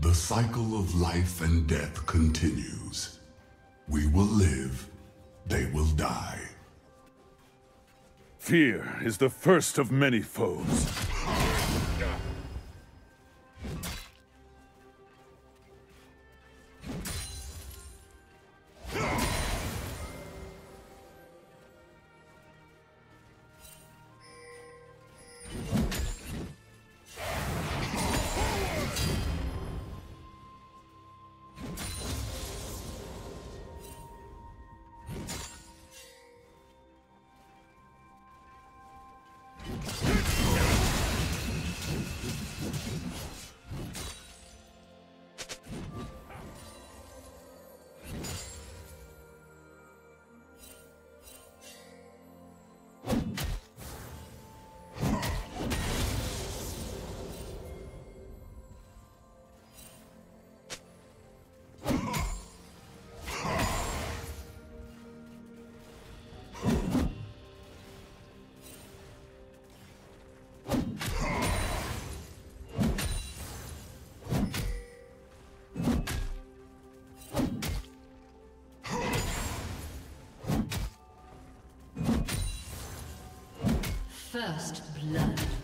The cycle of life and death continues. We will live, they will die. Fear is the first of many foes. First blood.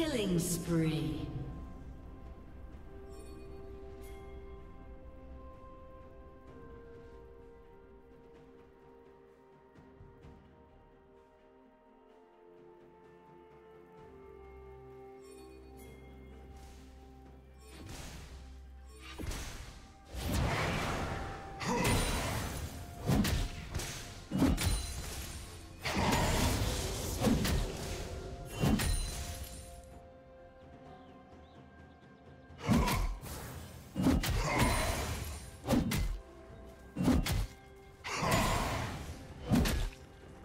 Killing spree.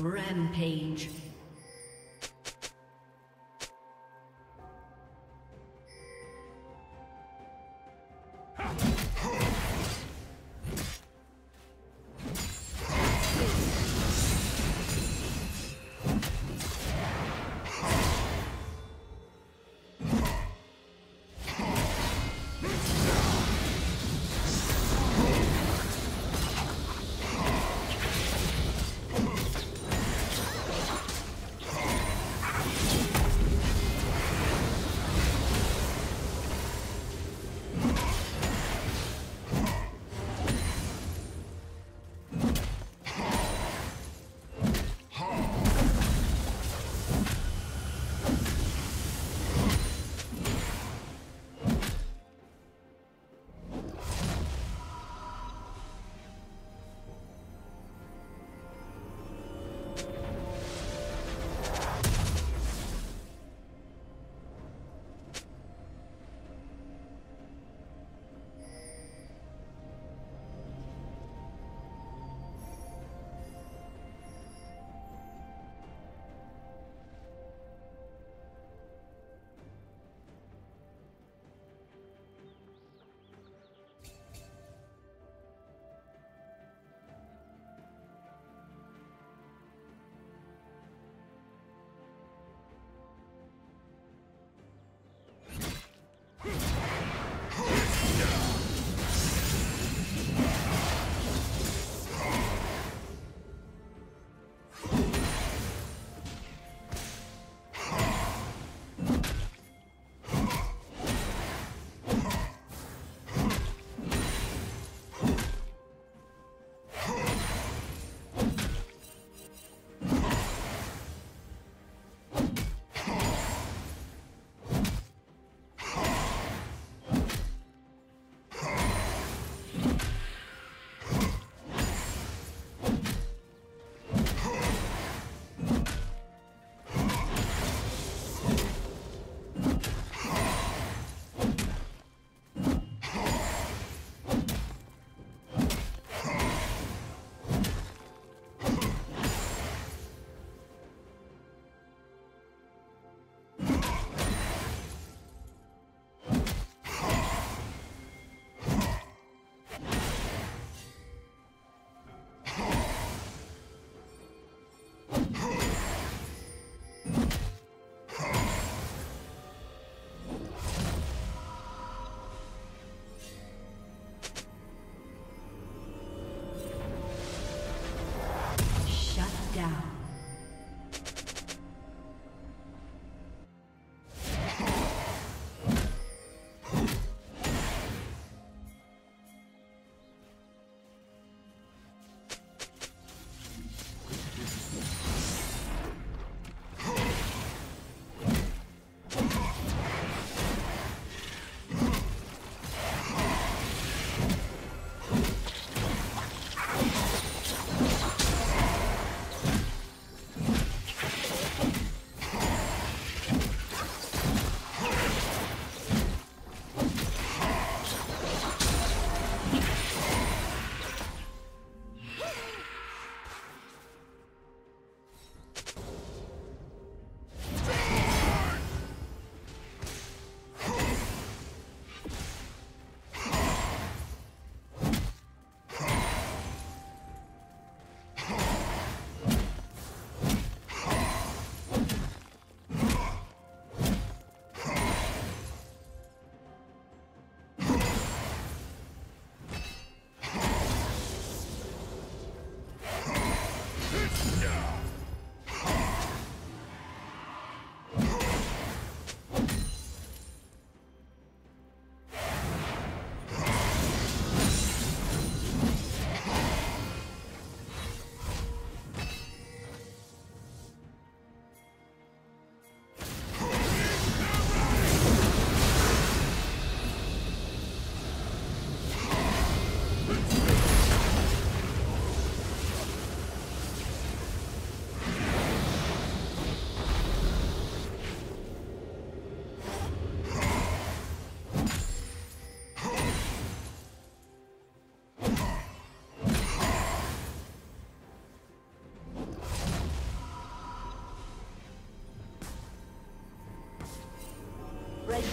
Rampage.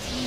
team.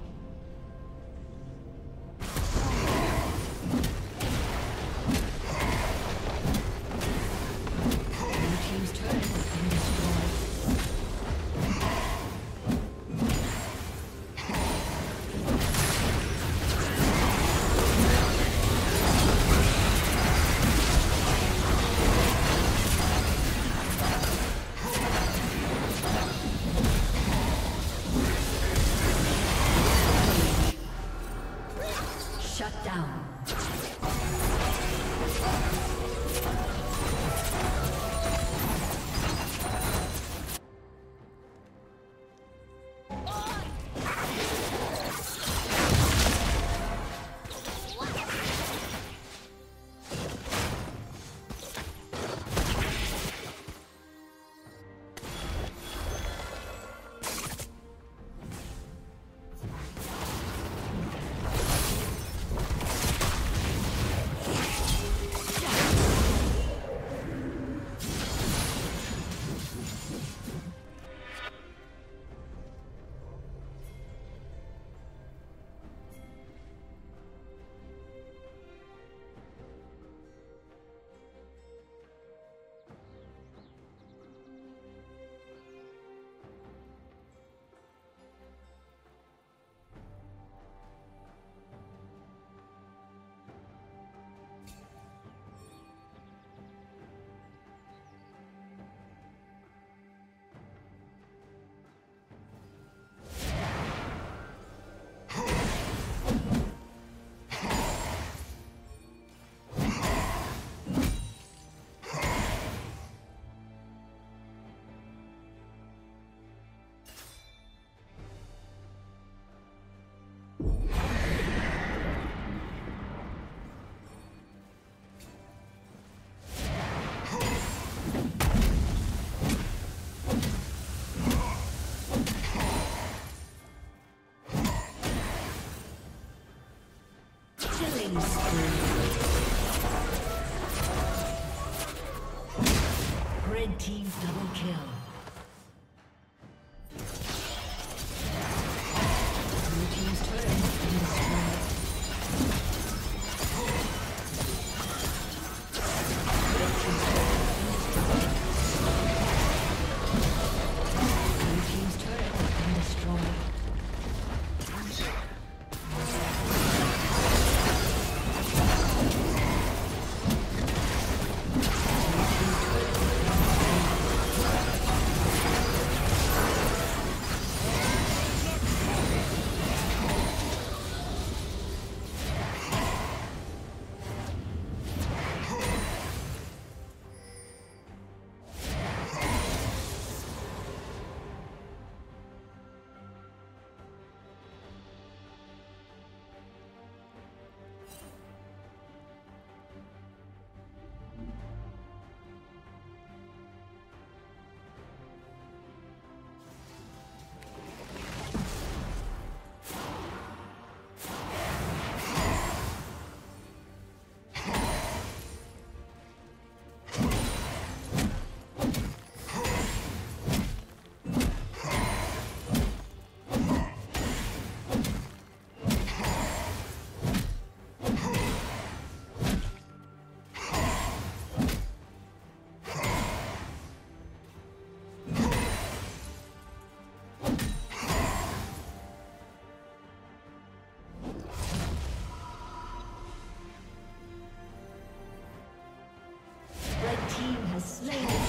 team has slain.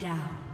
Down.